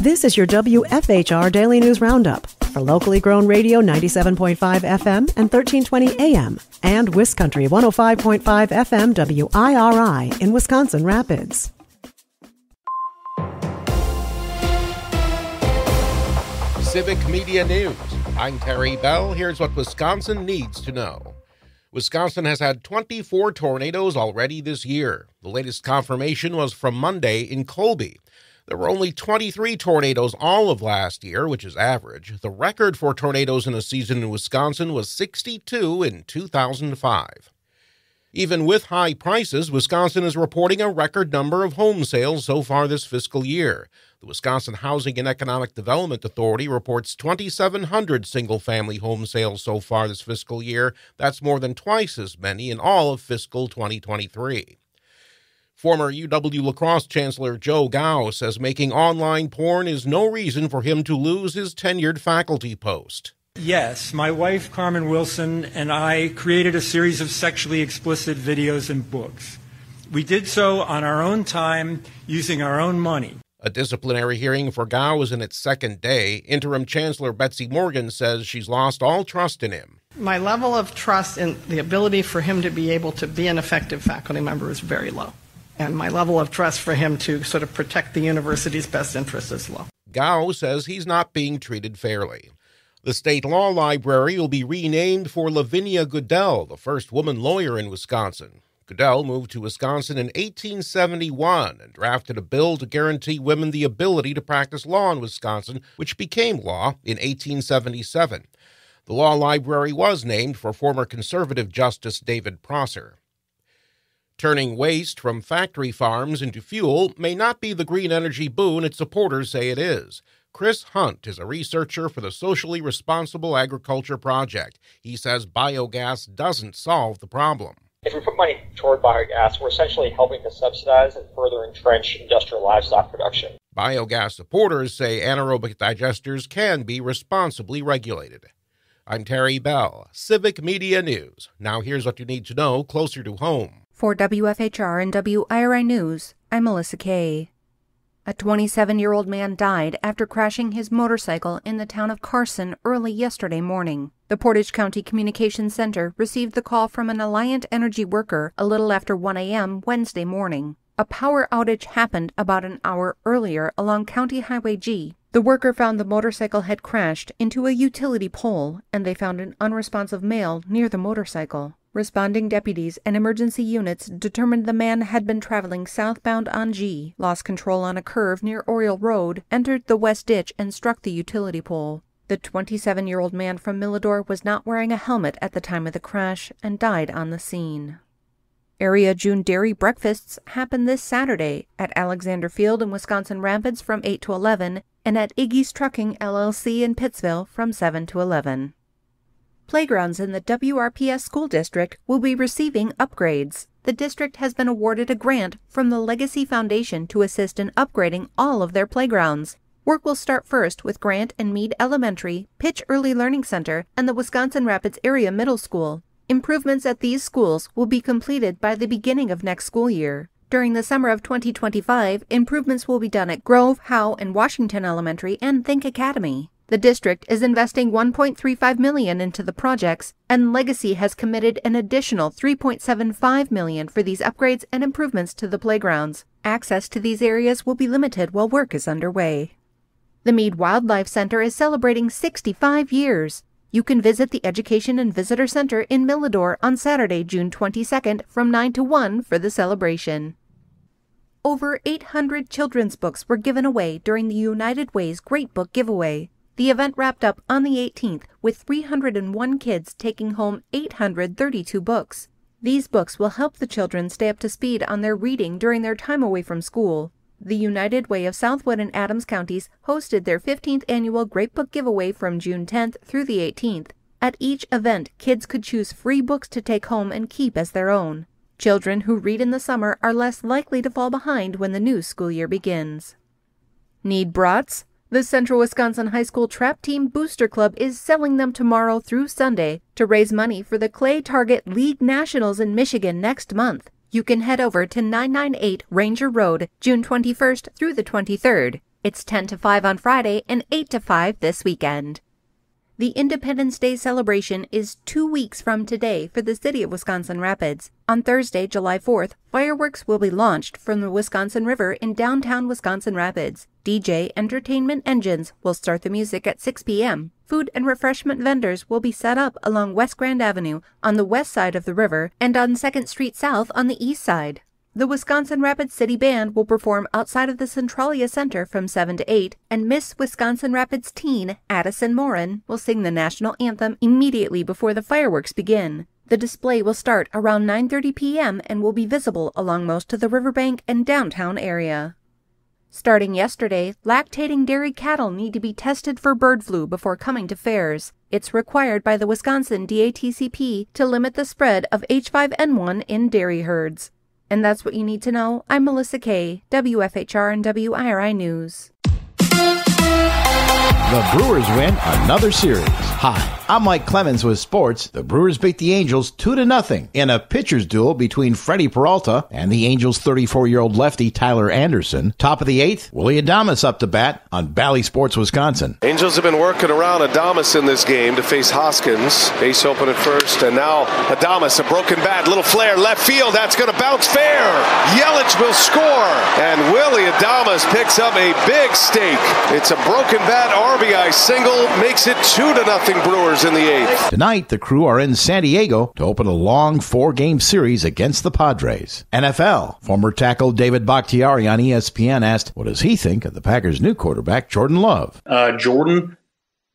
This is your WFHR Daily News Roundup for locally grown radio 97.5 FM and 1320 AM and Wiscountry 105.5 FM WIRI in Wisconsin Rapids. Civic Media News. I'm Terry Bell. Here's what Wisconsin needs to know. Wisconsin has had 24 tornadoes already this year. The latest confirmation was from Monday in Colby. There were only 23 tornadoes all of last year, which is average. The record for tornadoes in a season in Wisconsin was 62 in 2005. Even with high prices, Wisconsin is reporting a record number of home sales so far this fiscal year. The Wisconsin Housing and Economic Development Authority reports 2,700 single family home sales so far this fiscal year. That's more than twice as many in all of fiscal 2023. Former UW La Crosse Chancellor Joe Gow says making online porn is no reason for him to lose his tenured faculty post. Yes, my wife Carmen Wilson and I created a series of sexually explicit videos and books. We did so on our own time using our own money. A disciplinary hearing for Gow is in its second day. Interim Chancellor Betsy Morgan says she's lost all trust in him. My level of trust in the ability for him to be able to be an effective faculty member is very low. And my level of trust for him to sort of protect the university's best interests is low. Gow says he's not being treated fairly. The State Law Library will be renamed for Lavinia Goodell, the first woman lawyer in Wisconsin. Goodell moved to Wisconsin in 1871 and drafted a bill to guarantee women the ability to practice law in Wisconsin, which became law in 1877. The law library was named for former conservative Justice David Prosser. Turning waste from factory farms into fuel may not be the green energy boon its supporters say it is. Chris Hunt is a researcher for the Socially Responsible Agriculture Project. He says biogas doesn't solve the problem. If we put money toward biogas, we're essentially helping to subsidize and further entrench industrial livestock production. Biogas supporters say anaerobic digesters can be responsibly regulated. I'm Terry Bell, Civic Media News. Now here's what you need to know closer to home. For WFHR and WIRI News, I'm Melissa Kay. A 27 year old man died after crashing his motorcycle in the town of Carson early yesterday morning. The Portage County Communications Center received the call from an Alliant Energy worker a little after 1 a.m. Wednesday morning. A power outage happened about an hour earlier along County Highway G. The worker found the motorcycle had crashed into a utility pole and they found an unresponsive male near the motorcycle. Responding deputies and emergency units determined the man had been traveling southbound on G, lost control on a curve near Oriole Road, entered the west ditch, and struck the utility pole. The 27 year old man from Milladore was not wearing a helmet at the time of the crash and died on the scene. Area June Dairy breakfasts happen this Saturday at Alexander Field in Wisconsin Rapids from 8 to 11 and at Iggy's Trucking LLC in Pittsville from 7 to 11 playgrounds in the WRPS school district will be receiving upgrades. The district has been awarded a grant from the Legacy Foundation to assist in upgrading all of their playgrounds. Work will start first with Grant and Mead Elementary, Pitsch Early Learning Center, and the Wisconsin Rapids Area Middle School. Improvements at these schools will be completed by the beginning of next school year. During the summer of 2025, improvements will be done at Grove, Howe, and Washington Elementary and Think Academy. The district is investing 1.35 million into the projects, and Legacy has committed an additional 3.75 million for these upgrades and improvements to the playgrounds. Access to these areas will be limited while work is underway. The Mead Wildlife Center is celebrating 65 years. You can visit the Education and Visitor Center in Milladore on Saturday, June 22nd from 9 to 1 for the celebration. Over 800 children's books were given away during the United Way's Great Book Giveaway. The event wrapped up on the 18th with 301 kids taking home 832 books. These books will help the children stay up to speed on their reading during their time away from school. The United Way of Southwood and Adams counties hosted their 15th annual Great Book Giveaway from June 10th through the 18th. At each event, kids could choose free books to take home and keep as their own. Children who read in the summer are less likely to fall behind when the new school year begins. Need brats? The Central Wisconsin High School Trap Team Booster Club is selling them tomorrow through Sunday to raise money for the Clay Target League Nationals in Michigan next month. You can head over to 998 Ranger Road, June 21st through the 23rd. It's 10 to 5 on Friday and 8 to 5 this weekend. The Independence Day celebration is two weeks from today for the city of Wisconsin Rapids. On Thursday, July 4th, fireworks will be launched from the Wisconsin River in downtown Wisconsin Rapids. DJ Entertainment Engines will start the music at 6 p.m. Food and refreshment vendors will be set up along West Grand Avenue on the west side of the river and on 2nd Street South on the east side. The Wisconsin Rapids City Band will perform outside of the Centralia Center from 7 to 8, and Miss Wisconsin Rapids teen Addison Morin will sing the national anthem immediately before the fireworks begin. The display will start around 9:30 p.m. and will be visible along most of the riverbank and downtown area. Starting yesterday, lactating dairy cattle need to be tested for bird flu before coming to fairs. It's required by the Wisconsin DATCP to limit the spread of H5N1 in dairy herds. And that's what you need to know. I'm Melissa Kay, WFHR and WIRI News. The Brewers win another series. Hi, I'm Mike Clemens with sports. The Brewers beat the Angels 2 to nothing in a pitcher's duel between Freddy Peralta and the Angels' 34-year-old lefty Tyler Anderson. Top of the eighth, Willy Adames up to bat on Bally Sports Wisconsin. Angels have been working around Adames in this game to face Hoskins. Base open at first, and now Adames a broken bat, little flare, left field. That's going to bounce fair. Yelich will score, and Willy Adames picks up a big stake. It's a broken bat RBI single, makes it two to nothing Brewers in the eighth. Tonight, the crew are in San Diego to open a long four-game series against the Padres. NFL former tackle David Bakhtiari on ESPN asked, "What does he think of the Packers' new quarterback Jordan Love?" Uh, Jordan,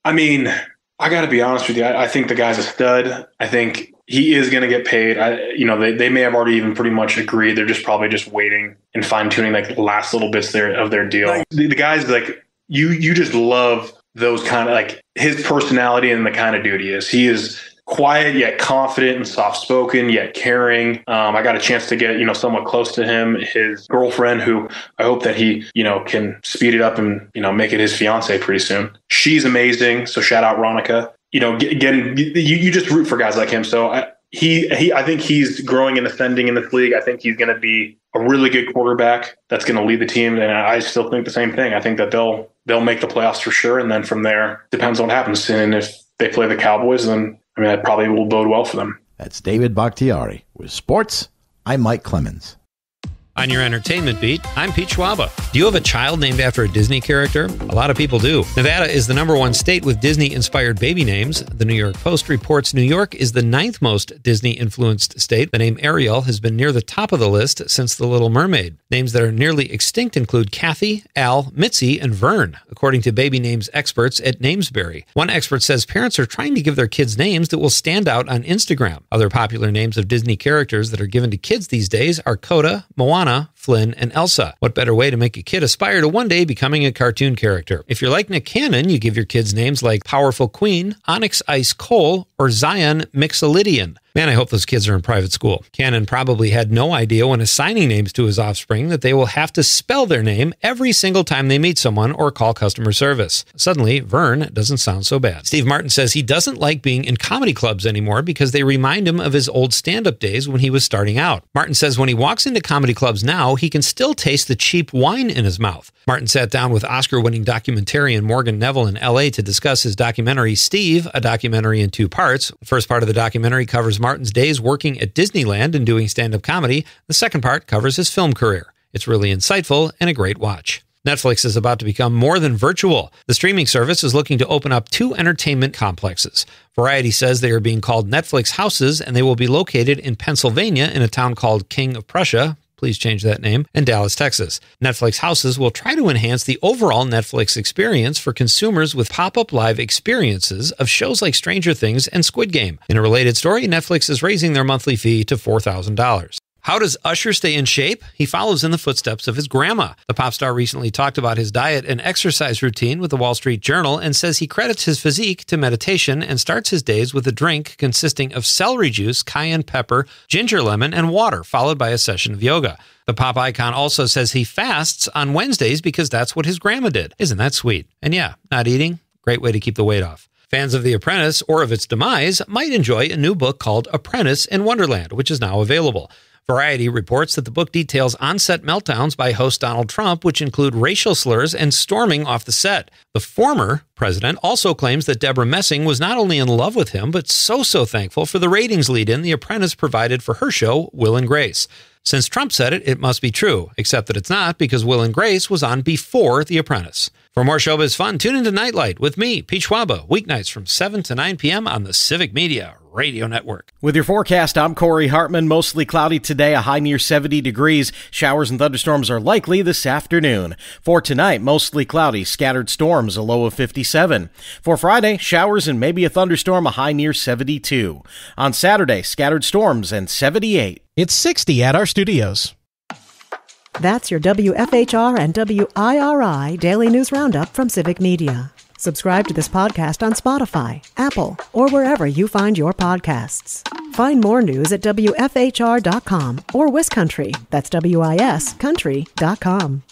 I mean, I got to be honest with you. I, I think the guy's a stud. I think he is going to get paid. I, you know, they, they may have already even pretty much agreed. They're just probably just waiting and fine tuning like the last little bits there of their deal. The, the guy's like you. You just love those kind of like his personality and the kind of dude he is. He is quiet yet confident and soft spoken yet caring. Um, I got a chance to get you know somewhat close to him. His girlfriend, who I hope that he you know can speed it up and you know make it his fiance pretty soon. She's amazing. So shout out Ronika. You know, getting you, you just root for guys like him. So I, he he I think he's growing and ascending in this league. I think he's going to be a really good quarterback that's going to lead the team. And I still think the same thing. I think that they'll they'll make the playoffs for sure. And then from there, depends on what happens. And if they play the Cowboys, then I mean that probably will bode well for them. That's David Bakhtiari with sports. I'm Mike Clemens. On your entertainment beat, I'm Pete Schwaba. Do you have a child named after a Disney character? A lot of people do. Nevada is the number one state with Disney inspired baby names. The New York Post reports New York is the ninth most Disney influenced state. The name Ariel has been near the top of the list since The Little Mermaid. Names that are nearly extinct include Kathy, Al, Mitzi, and Vern, according to baby names experts at Nameberry. One expert says parents are trying to give their kids names that will stand out on Instagram. Other popular names of Disney characters that are given to kids these days are Koda, Moana, Tijuana Flynn, and Elsa. What better way to make a kid aspire to one day becoming a cartoon character? If you're like Nick Cannon, you give your kids names like Powerful Queen, Onyx Ice Cole, or Zion Mixolydian. Man, I hope those kids are in private school. Cannon probably had no idea when assigning names to his offspring that they will have to spell their name every single time they meet someone or call customer service. Suddenly, Vern doesn't sound so bad. Steve Martin says he doesn't like being in comedy clubs anymore because they remind him of his old stand up days when he was starting out. Martin says when he walks into comedy clubs now, he can still taste the cheap wine in his mouth. Martin sat down with Oscar winning documentarian Morgan Neville in LA to discuss his documentary Steve, a documentary in two parts. The first part of the documentary covers Martin's days working at Disneyland and doing stand up comedy. The second part covers his film career. It's really insightful and a great watch. Netflix is about to become more than virtual. The streaming service is looking to open up two entertainment complexes. Variety says they are being called Netflix houses and they will be located in Pennsylvania in a town called King of Prussia, please change that name, and Dallas, Texas. Netflix houses will try to enhance the overall Netflix experience for consumers with pop up live experiences of shows like Stranger Things and Squid Game. In a related story, Netflix is raising their monthly fee to $4,000. How does Usher stay in shape? He follows in the footsteps of his grandma. The pop star recently talked about his diet and exercise routine with the Wall Street Journal and says he credits his physique to meditation and starts his days with a drink consisting of celery juice, cayenne pepper, ginger lemon, and water, followed by a session of yoga. The pop icon also says he fasts on Wednesdays because that's what his grandma did. Isn't that sweet? And yeah, not eating, great way to keep the weight off. Fans of The Apprentice or of its demise might enjoy a new book called Apprentice in Wonderland, which is now available. Variety reports that the book details on set meltdowns by host Donald Trump, which include racial slurs and storming off the set. The former president also claims that Deborah Messing was not only in love with him, but so, so thankful for the ratings lead in The Apprentice provided for her show, Will and Grace. Since Trump said it, it must be true, except that it's not because Will and Grace was on before The Apprentice. For more showbiz fun, tune into Nightlight with me, Pete Schwaba, weeknights from 7 to 9 p.m. on the Civic Media Radio Network. With your forecast, I'm Corey Hartman. Mostly cloudy today, a high near 70 degrees. Showers and thunderstorms are likely this afternoon. For tonight, mostly cloudy, scattered storms, a low of 57. For Friday, showers and maybe a thunderstorm, a high near 72. On Saturday, scattered storms and 78. It's 60 at our studios. That's your WFHR and WIRI Daily News Roundup from Civic Media. Subscribe to this podcast on Spotify, Apple, or wherever you find your podcasts. Find more news at WFHR.com or Wiscountry, that's W I S country.com.